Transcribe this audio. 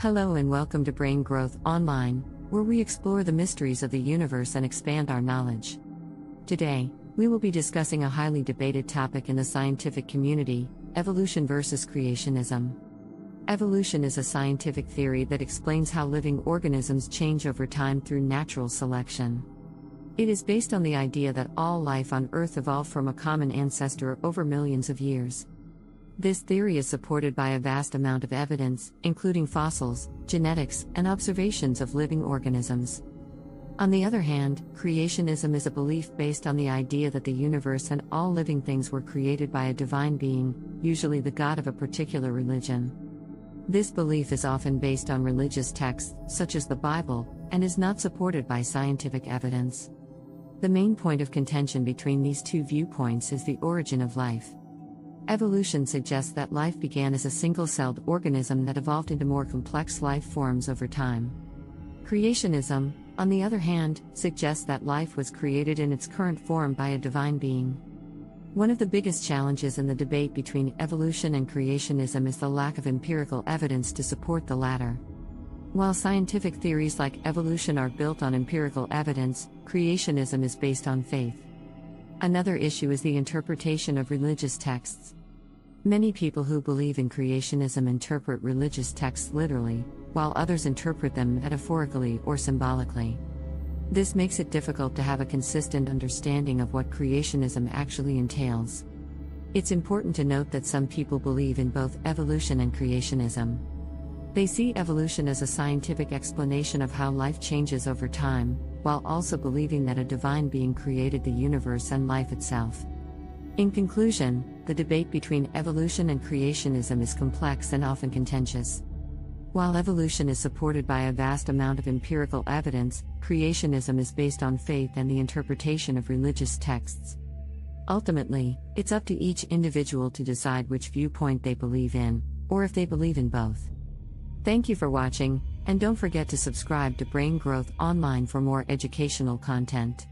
Hello and welcome to Brain Growth Online, where we explore the mysteries of the universe and expand our knowledge. Today, we will be discussing a highly debated topic in the scientific community evolution versus creationism. Evolution is a scientific theory that explains how living organisms change over time through natural selection. It is based on the idea that all life on Earth evolved from a common ancestor over millions of years. This theory is supported by a vast amount of evidence, including fossils, genetics, and observations of living organisms. On the other hand, creationism is a belief based on the idea that the universe and all living things were created by a divine being, usually the god of a particular religion. This belief is often based on religious texts, such as the Bible, and is not supported by scientific evidence. The main point of contention between these two viewpoints is the origin of life. Evolution suggests that life began as a single celled organism that evolved into more complex life forms over time. Creationism, on the other hand, suggests that life was created in its current form by a divine being. One of the biggest challenges in the debate between evolution and creationism is the lack of empirical evidence to support the latter. While scientific theories like evolution are built on empirical evidence, creationism is based on faith. Another issue is the interpretation of religious texts. Many people who believe in creationism interpret religious texts literally, while others interpret them metaphorically or symbolically. This makes it difficult to have a consistent understanding of what creationism actually entails. It's important to note that some people believe in both evolution and creationism. They see evolution as a scientific explanation of how life changes over time, while also believing that a divine being created the universe and life itself. In conclusion, the debate between evolution and creationism is complex and often contentious. While evolution is supported by a vast amount of empirical evidence, creationism is based on faith and the interpretation of religious texts. Ultimately, it's up to each individual to decide which viewpoint they believe in, or if they believe in both. Thank you for watching, and don't forget to subscribe to Brain Growth Online for more educational content.